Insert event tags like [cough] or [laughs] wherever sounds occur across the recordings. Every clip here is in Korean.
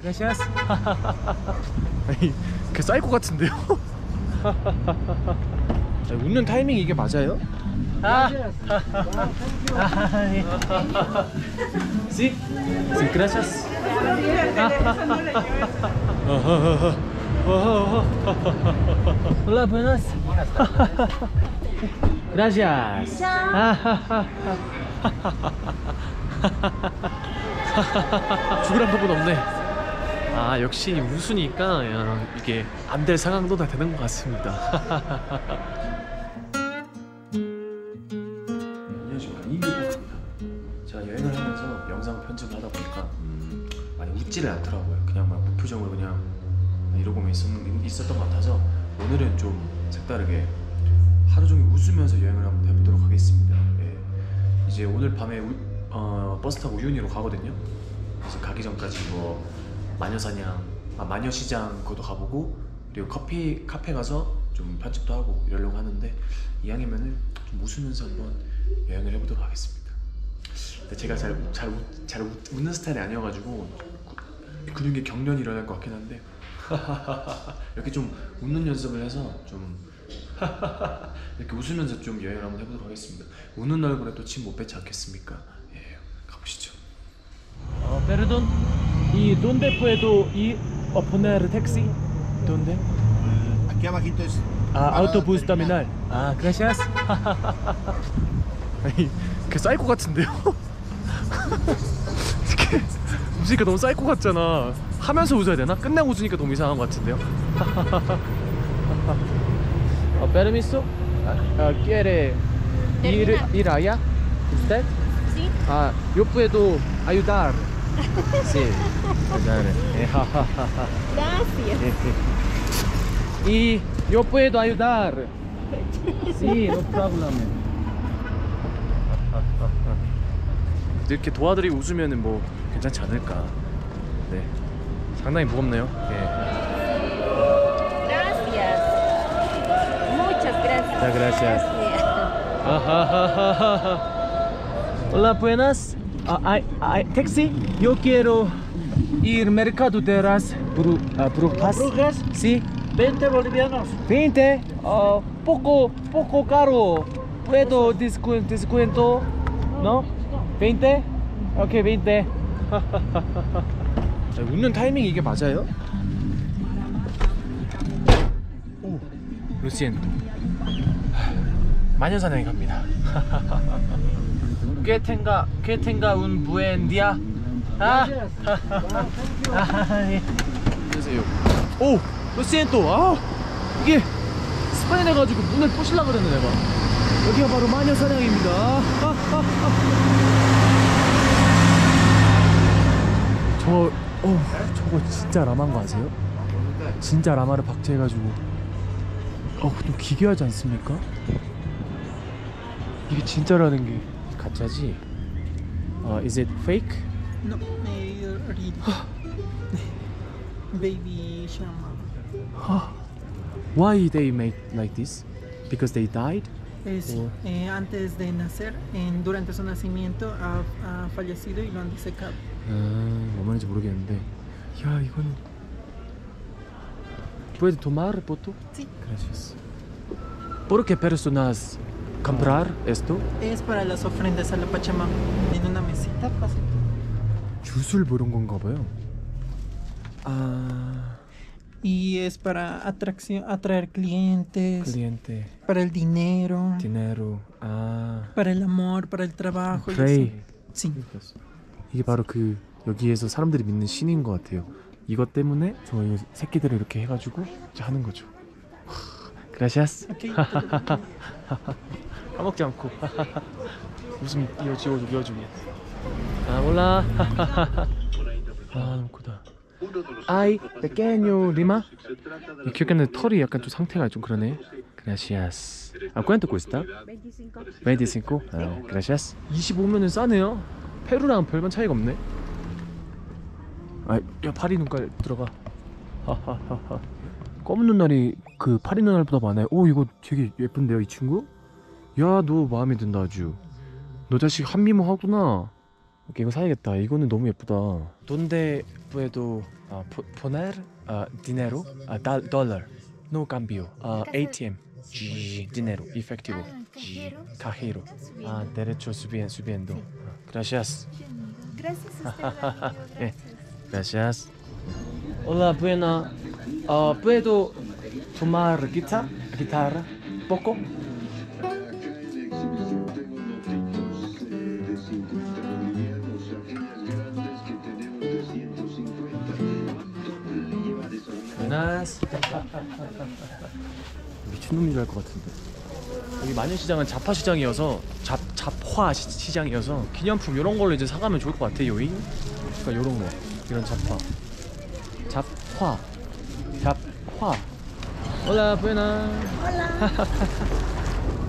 gracias. 아니, 그 사이코 같은데요? 아니, 웃는 타이밍 이게 맞아요? 아, 아, 예. sí, sí, gracias. Hola, buenas. Gracias. 죽으란 법은 없네. 아 역시 웃으니까 야, 이게 안 될 상황도 다 되는 것 같습니다. 안녕하십니까 이유복입니다. 제가 여행을 하면서 영상 편집을 하다 보니까 많이 웃지를 않더라고요. 그냥 막 무표정으로 그냥 이러고만 있었, 있었던 것 같아서 오늘은 좀 색다르게 하루 종일 웃으면서 여행을 한번 해보도록 하겠습니다. 예. 이제 오늘 밤에 우, 어, 버스 타고 우윤희로 가거든요. 그래서 가기 전까지 뭐 마녀사냥, 아, 마녀시장 그것도 가보고 그리고 커피 카페 가서 좀 편집도 하고 이러려고 하는데 이왕이면은 좀 웃으면서 한번 여행을 해보도록 하겠습니다. 근데 제가 잘잘 잘 웃는 스타일이 아니어가지고 구- 근육에 경련이 일어날 것 같긴 한데 [laughs] 이렇게 좀 웃는 연습을 해서 좀 [laughs] 이렇게 웃으면서 좀 여행을 한번 해보도록 하겠습니다. 웃는 얼굴에 또 침 못 뱉지 않겠습니까? 예, 가보시죠. 어, perdón. ¿Y dónde puedo ir a poner taxi? ¿Dónde? Aquí abajito es. 아, terminal. terminal. 아, gracias. 아니, 그 사이코 같은데요? 이렇게 웃으니까 너무 사이코 같잖아. 하면서 웃어야 되나? 끝내고 웃으니까 너무 이상한 것 같은데요? 어? 아, 아, quiere ir, ir allá? ¿Usted? Sí. Ah, yo puedo ayudar. Sí. Eh, ja. Gracias. Y yo puedo ayudar. Sí, no problem. 이렇게 도와드리고 웃으면 뭐 괜찮지 않을까. 네, 상당히 무겁네요. 예. Gracias. Muchas gracias. 자, gracias. 아하하하하. Hola, buenas. Ah, I, I, taxi. Yo quiero ir mercado de las bru, ah, brujas. ¿Brujas? Sí. 20 bolivianos. 20. Ah, poco, poco caro. ¿Puedo descu- descuento? ¿No? 20? 오케이, 20. 웃는 타이밍 이게 맞아요? 오, 루시엔토. 마녀사냥에 갑니다. ¿Qué tenga, qué tenga un buen día? 아, 아, [laughs] 예. 안녕하세요. 오, 루시엔토. 아, 이게 스파인 해가지고 문을 부실라 그랬네 내가. 여기가 바로 마녀 사냥입니다. 아, 아, 아. 저, 어, 저거 진짜 라마인 거 아세요? 진짜 라마를 박제해가지고, 어, 좀 기괴하지 않습니까? 이게 진짜라는 게 가짜지? 어, is it fake? No, eh, real. [laughs] Baby Shama. Why they make like this? Because they died? Es, Oh. eh, antes de nacer, en- durante su nacimiento, ha, ha fallecido y lo han disecado. 아, 뭔 말인지 모르겠는데. 야, 이거는. ¿Puede tomar foto? Sí. Gracias. ¿Por qué personas comprar esto? Es para las ofrendas a la Pachamama. En una mesita, pase. 주술 뭐 이런 건가 봐요. 아, Y es para atracción, atraer clientes, cliente, para el dinero, dinero. 아, para el amor, para el trabajo. y pray. así. Sí. 이게 바로 그 여기에서 사람들이 믿는 신인 것 같아요. 이것 때문에 저 이 새끼들을 이렇게 해가지고 이제 하는 거죠. 그라시아스. [laughs] 까먹지 않고 웃음 이어지고 이어주고. 아 몰라. [laughs] 아 너무 크다. 아이 pequeño 리마. 기억하는 털이 약간 좀 상태가 좀 그러네. Gracias. 아 cuánto cuesta? 25. 25. 아, gracias. 25면은 싸네요. 페루랑 별반 차이가 없네. 아, 야 파리 눈깔 들어가. 하하하하. 검은 눈알이 그 파리 눈알보다 많아요. 오 이거 되게 예쁜데요 이 친구? 야 너 마음에 든다 아주. 너 자식 한미모 하구나. 오케이 이거 사야겠다. 이거는 너무 예쁘다. 돈데 부에도 아, 포, poner 아, dinero 아, 달, dólar no cambio 아, ATM 지, dinero efectivo cajero 아, derecho subiendo subiendo 아, gracias Gracias a usted, amigo, Eh. gracias. gracias hola buena ah, puedo tomar guitarra guitarra poco Buenas. 미친놈인 줄 알 것 같은데. 여기 마녀시장은 잡화 시장이어서 잡 잡화 시, 시장이어서 기념품 이런 걸로 이제 사가면 좋을 것 같아요. 잉? 그러니까 이런 거, 이런 잡화, 잡화, 잡 화. 올라 부에나.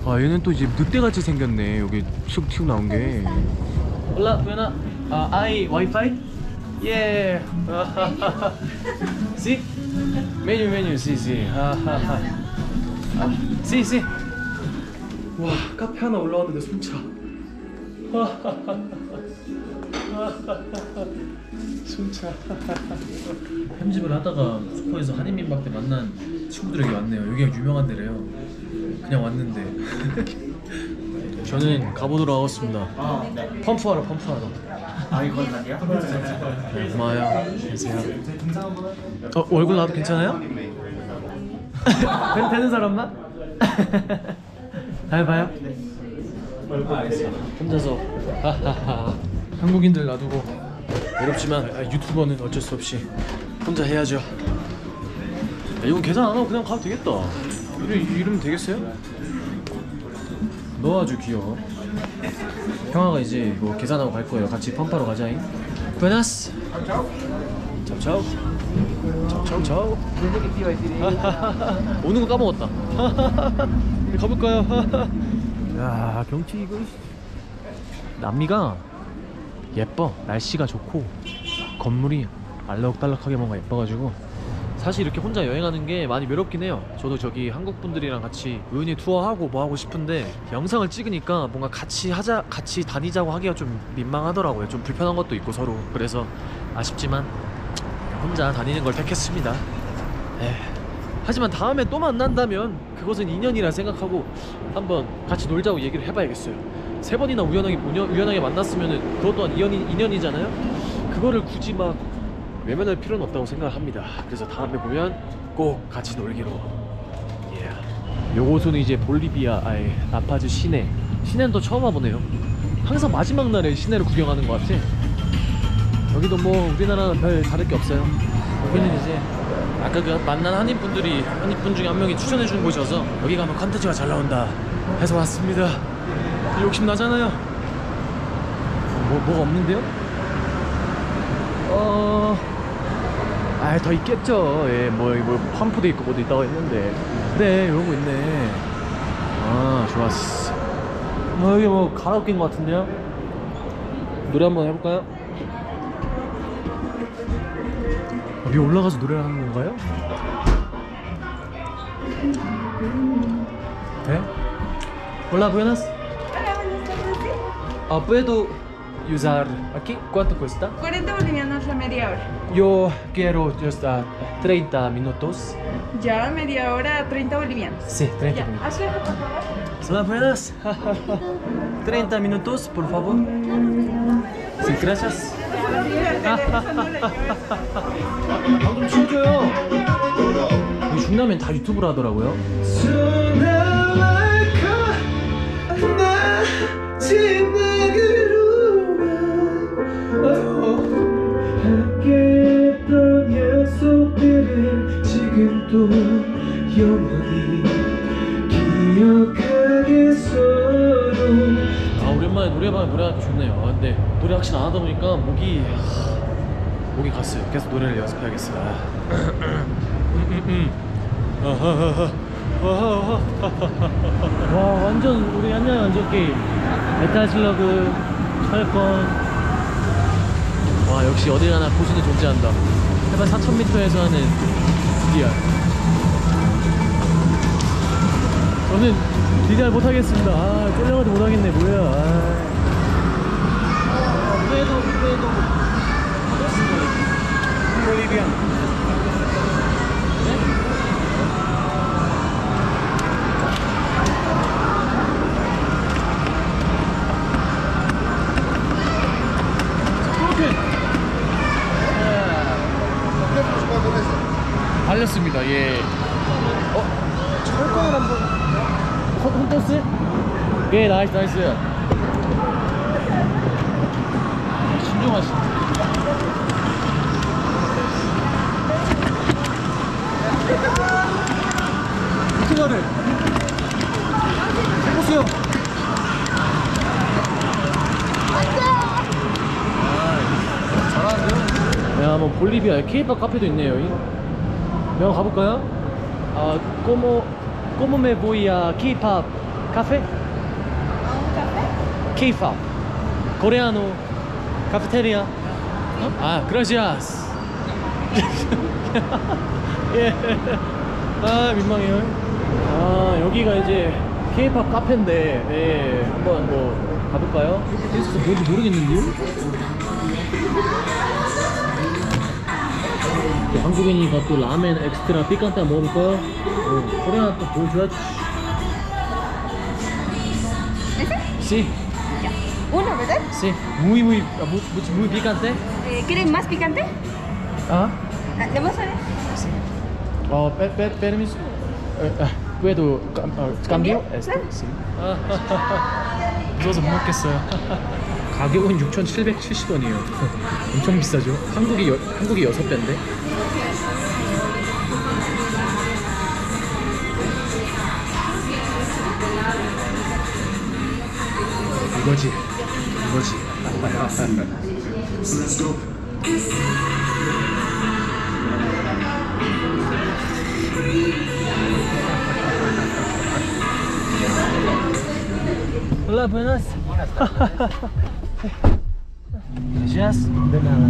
아 얘는 또 이제 늑대같이 생겼네. 여기 툭 튀어 나온 게. 올라 부에나. 아 아이 와이파이? 예. 시? 메뉴 메뉴 시시. 하하하. 아, 시 시. 와 카페 하나 올라왔는데 숨차 [laughs] [laughs] 숨차 편집을 하다가 슈퍼에서 한인민박 때 만난 친구들에게 왔네요 여기가 유명한 데래요 그냥 왔는데 [laughs] 저는 가보도록 하겠습니다 펌프하러 펌프하러 아 이거 아니야? 고마워요 안녕하세요 어, 얼굴 나도 괜찮아요? 되- [laughs] 되는 사람만? 잘 봐요. 혼자서 하하하. 한국인들 놔두고 외롭지만 아, 유튜버는 어쩔 수 없이 혼자 해야죠. 야, 이건 계산 안 하고 그냥 가도 되겠다. 이러, 이러면 되겠어요? 너 아주 귀여워. 형아가 이제 이거 계산하고 갈 거예요. 같이 펌파로 가자잉. 부에나스. 찹찹. 찹찹찹. [laughs] 오는 거 까먹었다. [laughs] 가볼까요? [laughs] 야 경치 이거 남미가 예뻐 날씨가 좋고 건물이 알록달록하게 뭔가 예뻐가지고. 사실 이렇게 혼자 여행하는 게 많이 외롭긴 해요. 저도 저기 한국 분들이랑 같이 우연히 투어하고 뭐 하고 싶은데 영상을 찍으니까 뭔가 같이 하자 같이 다니자고 하기가 좀 민망하더라고요. 좀 불편한 것도 있고 서로. 그래서 아쉽지만 혼자 다니는 걸 택했습니다. 에휴. 하지만 다음에 또 만난다면 그것은 인연이라 생각하고 한번 같이 놀자고 얘기를 해봐야겠어요. 세 번이나 우연하게 우연, 우연하게 만났으면은 그것 또한 인연이, 인연이잖아요. 그거를 굳이 막 외면할 필요는 없다고 생각을 합니다. 그래서 다음에 보면 꼭 같이 놀기로. 예. 요곳은 이제 볼리비아 아예 라파즈 시내. 시내는 또 처음 와보네요. 항상 마지막 날에 시내를 구경하는 것 같아. 여기도 뭐 우리나라랑 별 다를 게 없어요. 여기는 이제 아까 그 만난 한인 분들이 한인 분 중에 한 명이 추천해 준 곳이어서 여기 가면 컨텐츠가 잘 나온다 해서 왔습니다. 욕심 나잖아요. 뭐 뭐가 없는데요? 어, 아더 있겠죠. 예, 뭐, 뭐 펌프도 있고 뭐도 있다고 했는데 그래 이런 거 있네. 아 좋았어. 뭐 여기 뭐 가라오케인 것 같은데요? 노래 한번 해볼까요? 위에 올라가서 노래를 하는 건가요? 네? Tardes. sí. Ah, ¿Puedo usar aquí? ¿Cuánto cuesta? 40 bolivianos la media hora. Yo quiero just ah, 30 minutos. Ya, media hora, 30 bolivianos. Sí, 30 Ya, minutos. hazlo, por favor. Hola, buenas. 30 minutos, [laughs] por favor. Sí, gracias. 방좀 치워줘요. 이 중남면 다 유튜브로 하더라고요. 지금도 영원히 기억하겠어요. 아 오랜만에 노래방에 노래하기 좋네요. 아, 근데 노래 확실히 안 하다 보니까 목이 하, 목이 갔어요. 계속 노래를 연습해야겠어요. 아. 와 완전 우리 한양 완전 게임. 메탈 슬러그 철권. 와 역시 어디 가나 고수는 존재한다. 해발 4,000m에서 하는 DDR. 저는 DDR 못하겠습니다. 아, 쫄려가지고 못하겠네, 뭐야. 아. 그래도, 그래도. Bolivian. 달렸습니다. 예. 어? 철권을 한번 홈토스? 예, 나이스 나이스. 신중하시네. 어떻게? 보세요. 잘하는데요? 야, 뭐 볼리비아 케이팝 카페도 있네요. 내가 가볼까요? 아, como como me voy a K-pop 카페? K-pop. 코레아노 카페테리아. 어? 아, 그라시아스. [laughs] 예. 아, 민망해요. 아, 여기가 이제 K-pop 카페인데, 예, 한번 뭐 가볼까요? 뭔지 모르겠는데요? 또 한국인이니까 또 라멘 엑스트라 피칸타 먹을까요? 어, 코레아 또 보여줘야지. Sí, Uno, ¿verdad? sí, muy, muy, ah, muy, muy- picante. Eh, ¿Quieren más picante? Ah, Ah, ¿Le vamos a ver? 어, 빼, 빼, permiso. 에, 아, puedo cam- 어, cambio? ¿Cambio? Este, Claro. sí. 무서워서 못 먹겠어요. 가격은 6,770원이에요. 엄청 비싸죠? 한국이 여, 한국이 여섯 배인데. 이거지, 이거지. Hola, buenas. Gracias. De nada.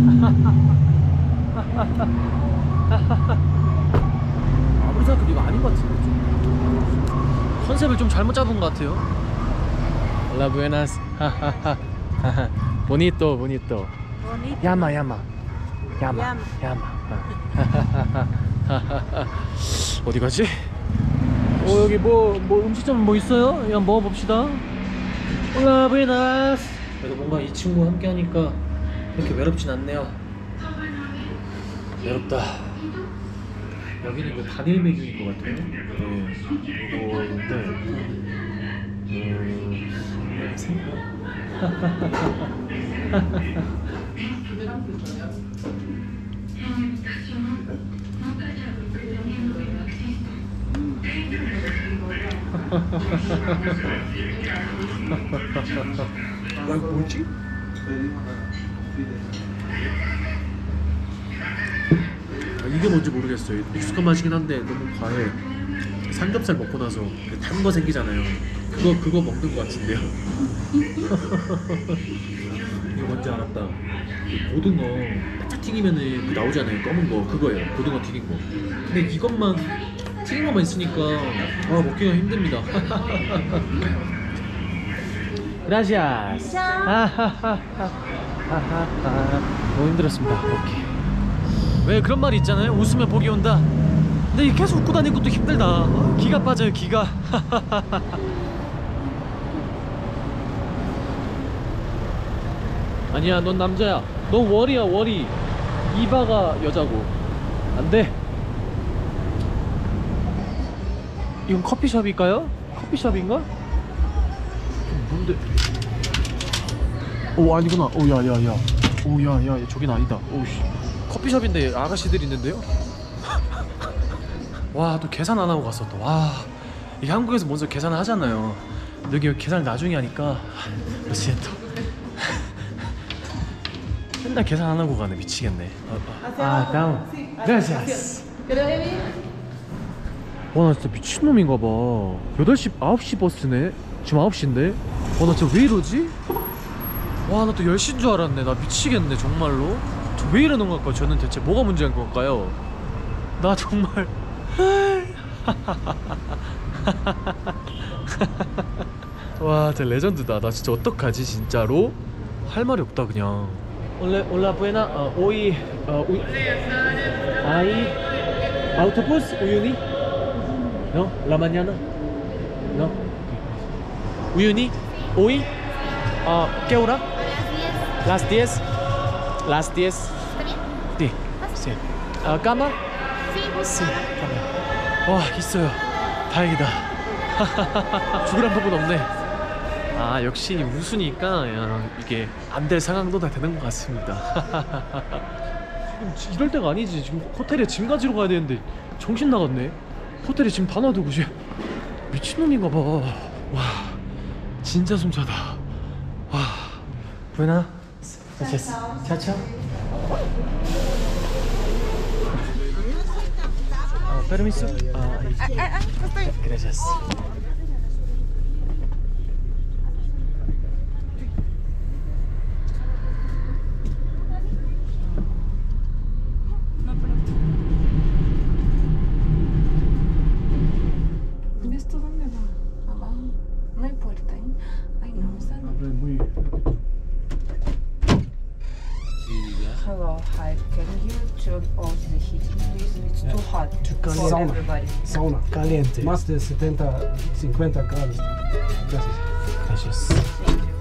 아무리 생각해도 이거 아닌 것 같은데 좀. 컨셉을 좀 잘못 잡은 것 같아요. Hola, buenas. bonito, bonito. Bonito. 야마. 야마, 야마. 야마. 어디 가지? 어 여기 뭐, 뭐 음식점 뭐 있어요? 한번 먹어봅시다 올라 부에나스 그래도 뭔가 이 친구와 함께 하니까 그렇게 외롭진 않네요 외롭다 여기는 그 단일 메뉴인 것 같아요 네 어, 근데 음... 뭐지? 아, 이게 뭔지 모르겠어요. 익숙한 맛이긴 한데 너무 과해. 삼겹살 먹고 나서 그단거 생기잖아요. 그거 그거 먹는 것 같은데요. [laughs] 이거 뭔지 알았다. 그 고등어 바짝 튀기면은 그 나오잖아요. 검은 거 그거예요. 고등어 튀긴 거. 근데 이것만 튀긴 것만 있으니까 아 먹기가 힘듭니다. [laughs] Gracias. [laughs] 너무 힘들었습니다. 오케이. 왜 그런 말이 있잖아요. 웃으면 복이 온다. 근데 계속 웃고 다니는 것도 힘들다. 어? 기가 빠져요, 기가. 아니야, 넌 남자야. 넌 월이야, 월이. 이바가 여자고. 안 돼. 이건 커피숍일까요? 커피숍인가? 뭔데? 오 아니구나. 오 야야야. 오 야야 저긴 아니다. 오씨. 커피숍인데 아가씨들 있는데요? [laughs] 와 또 계산 안 하고 갔어 또. 와. 이 한국에서 먼저 계산을 하잖아요. 여기 계산을 나중에 하니까 [laughs] 그렇지 또. 맨날 계산 안 하고 가네. 미치겠네. 아, 아 다운. gracias. 와나 진짜 미친놈인가 봐. 8시 9시 버스네. 지금 9시인데? 와 나 진짜 왜 이러지? 와 나 또 10시인 줄 알았네. 나 미치겠네 정말로. 저 왜 이러는 걸까요? 저는 대체 뭐가 문제인 걸까요? 나 정말. [laughs] 와 진짜 레전드다. 나 진짜 어떡하지 진짜로? 할 말이 없다 그냥 Hola, hola buena. Uh, hoy uh, u- hay autobús Uyuni? No, la mañana. No. Uyuni, hoy. Uh, ¿Qué hora? Las 10. Las 10. ¿Está bien? 네. 네. 아, 까마? Sí, 씨, 까마. 와, 있어요. 다행이다. 죽으란 법은 없네. 아, 역시 웃으니까 야, 이게 안 될 상황도 다 되는 것 같습니다. 이럴 때가 아니지. 지금 호텔에 짐 가지러 가야 되는데 정신 나갔네. 호텔에 짐 다 놔두고 지금 미친놈인가 봐. 와, 진짜 숨차다. 와, 부에나. 차차. Ah, permiso. Ah, ahí. Gracias. ¿Esto Ay, no, está no. Hello, hi. Can you turn off the heating, please? It's too hot for Sauna. everybody. Sauna. Caliente. Más de 70, 50 grados. Gracias. Gracias. Thank you.